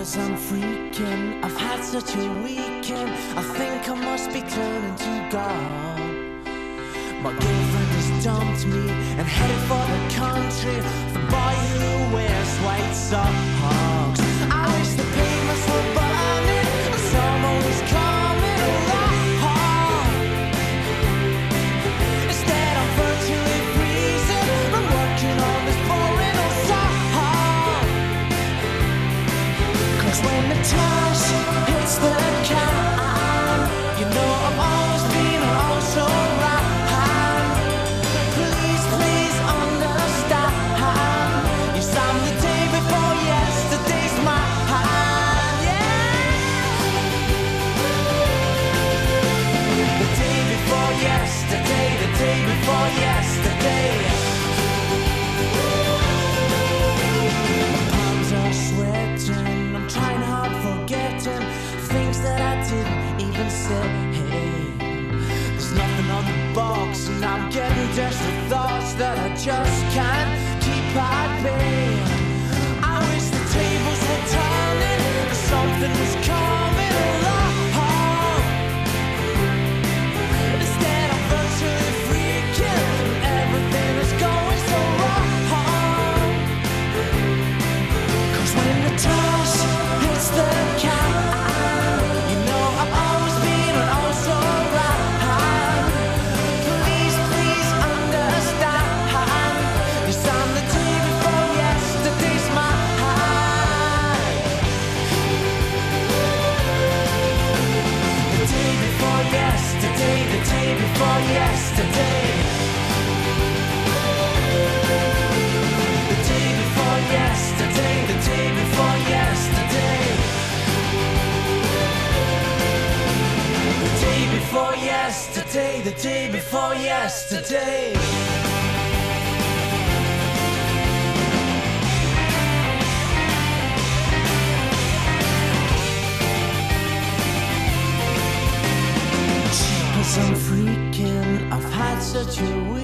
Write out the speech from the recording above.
as I'm freaking. I've had such a weekend. I think I must be turning to God. My girlfriend has dumped me and headed for the country. The boy who wears white socks. When the trash hits the can, I'm getting desperate thoughts that I just can't keep at yesterday, the day before yesterday. The day before yesterday, the day before yesterday. The day before yesterday, the day before yesterday. some freaking. I've had such a